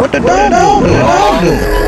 What the dog doing? What the dog doing?